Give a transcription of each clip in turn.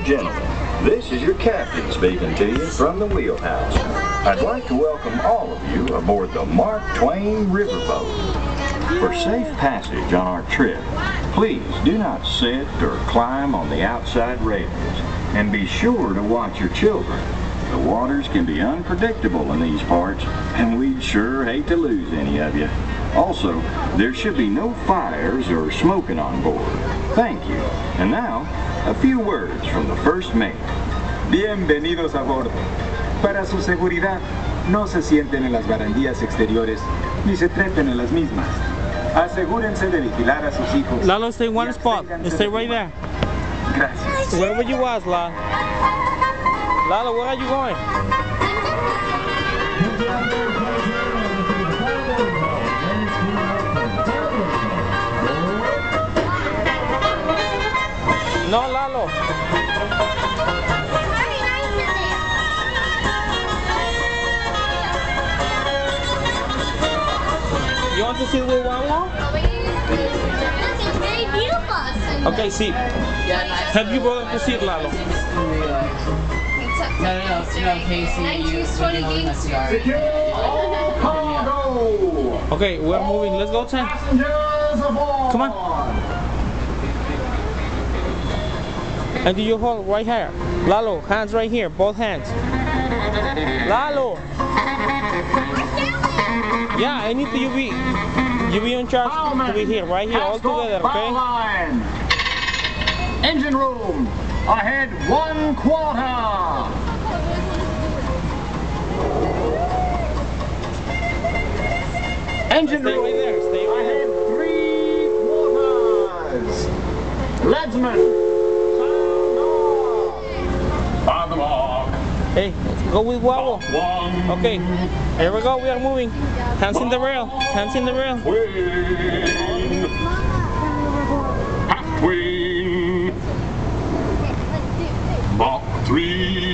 and gentlemen, this is your captain speaking to you from the wheelhouse. I'd like to welcome all of you aboard the Mark Twain Riverboat. For safe passage on our trip, please do not sit or climb on the outside railings, and be sure to watch your children. The waters can be unpredictable in these parts, and we'd sure hate to lose any of you. Also, there should be no fires or smoking on board. Thank you. And now, a few words from the first mate. Bienvenidos a bordo. Para su seguridad, no se sienten en las barandillas exteriores ni se trepen en las mismas. Asegúrense de vigilar a sus hijos. Lalo, stay one spot. Stay right there. Gracias. Wherever you was, Lalo. Lalo, where are you going? No, Lalo. You want to see the Wawa? Okay, see. Have you brought up to see it, Lalo? No, no, no, no, Casey, you, when you hold my cigar. Secure all cargo. Okay, we're moving. Let's go, Ten. Come on. And do you hold right here? Lalo, hands right here, both hands. Lalo. Yeah, I need to you be you be in charge to be here, right here, all together, okay? line. Engine room. Ahead one quarter. Engine Stay room. right there, stay right Ahead three quarters. Leadsman. Hey, go with Wawa. Okay, here we go. We are moving. Hands in the rail. Hands in the rail. Halfway. Mach 3.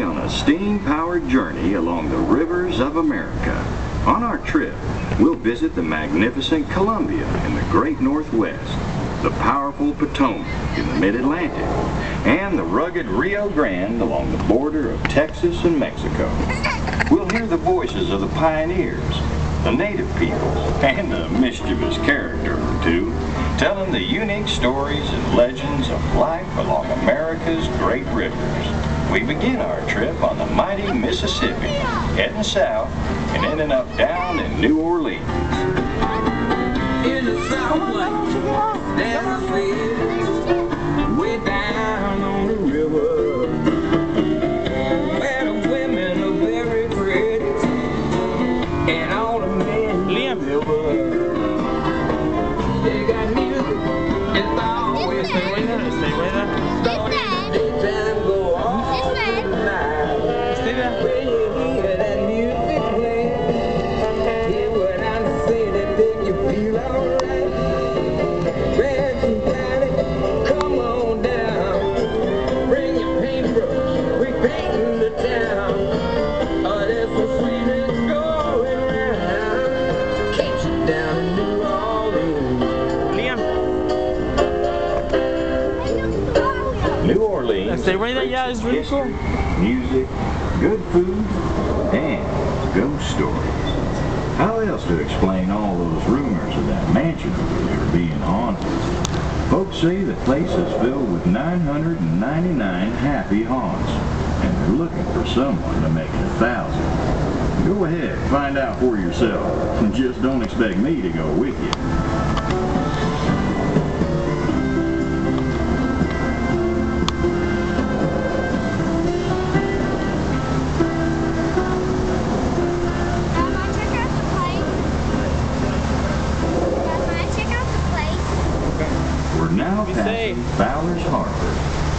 Embarking on a steam-powered journey along the rivers of America. On our trip, we'll visit the magnificent Columbia in the great Northwest, the powerful Potomac in the Mid-Atlantic, and the rugged Rio Grande along the border of Texas and Mexico. We'll hear the voices of the pioneers, the native people, and a mischievous character or two, telling the unique stories and legends of life along America's great rivers. We begin our trip on the mighty Mississippi, heading south and ending up down in New Orleans. Cool. Music, good food, and ghost stories. How else to explain all those rumors of that mansion over there being haunted? Folks say the place is filled with 999 happy haunts, and they're looking for someone to make it a thousand. Go ahead, find out for yourself. and Just don't expect me to go with you. We're now Be passing safe. Fowler's Harbor,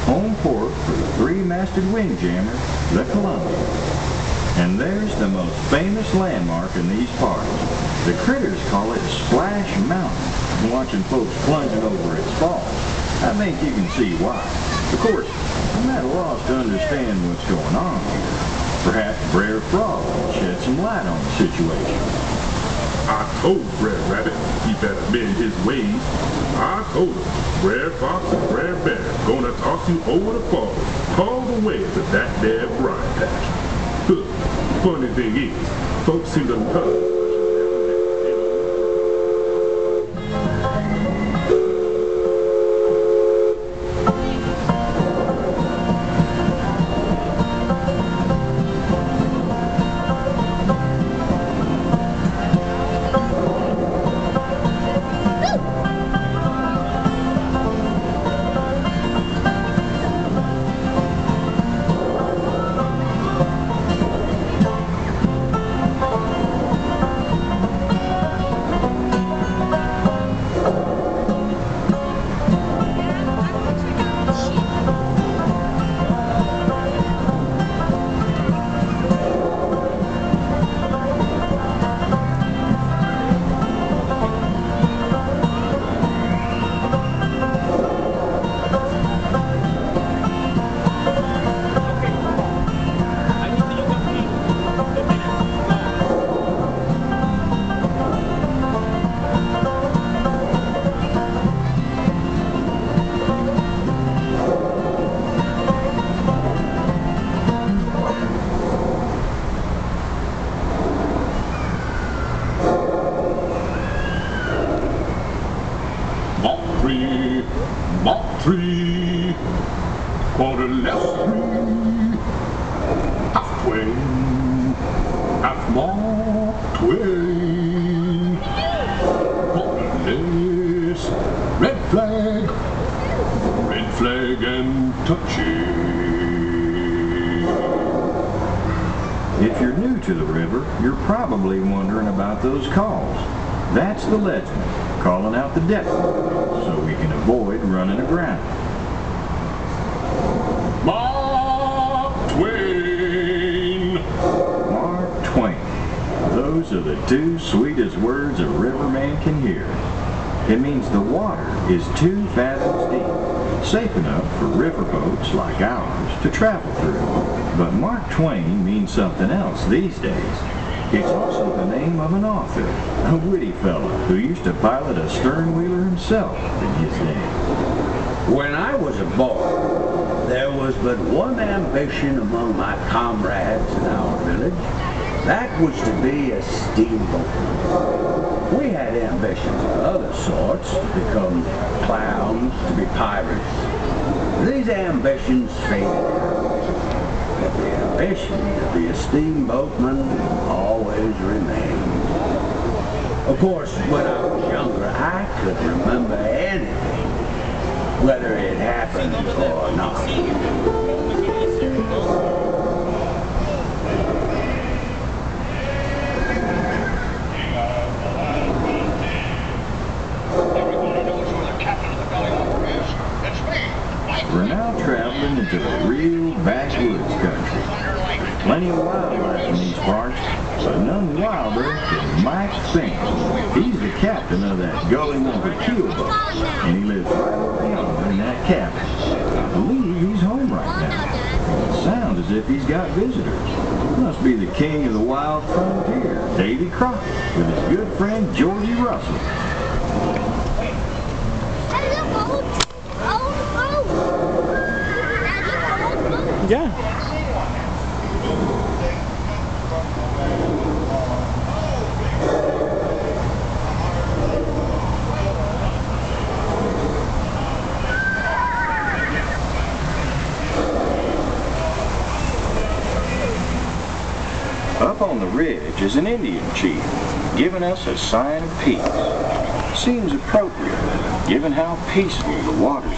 home port for the three-masted windjammer, the Columbia. And there's the most famous landmark in these parts. The critters call it Splash Mountain, watching folks plunging over its falls. I think you can see why. Of course, I'm at a loss to understand what's going on here. Perhaps Brer Frog will shed some light on the situation. I told Brer Rabbit he better mend his ways. I told him Brer Fox and Brer Bear gonna toss you over the falls all the way to that there briar patch. Huh. Funny thing is, folks seem to love If you're new to the river, you're probably wondering about those calls. That's the leadsman, calling out the depth so we can avoid running aground. Mark Twain. Mark Twain. Those are the two sweetest words a riverman can hear. It means the water is two fathoms deep, safe enough for riverboats like ours to travel through. But Mark Twain means something else these days. It's also the name of an author, a witty fellow who used to pilot a stern wheeler himself in his day. When I was a boy, there was but one ambition among my comrades in our village. That was to be a steamboat. We had ambitions of other sorts, to become clowns, to be pirates. These ambitions faded out. The ambition to be a steamboatman always remained. Of course, when I was younger, I could remember anything, whether it happened or not. We're now traveling into the real backwoods country. Plenty of wildlife in these parts, but none wilder than Mike Fink. He's the captain of that Gullywhumper Keel boat, and he lives right over yonder in that cabin. I believe he's home right now. It sounds as if he's got visitors. Must be the king of the wild frontier, Davy Crockett, with his good friend Georgie Russell. Hey, ridge is an Indian chief, giving us a sign of peace. Seems appropriate, given how peaceful the waters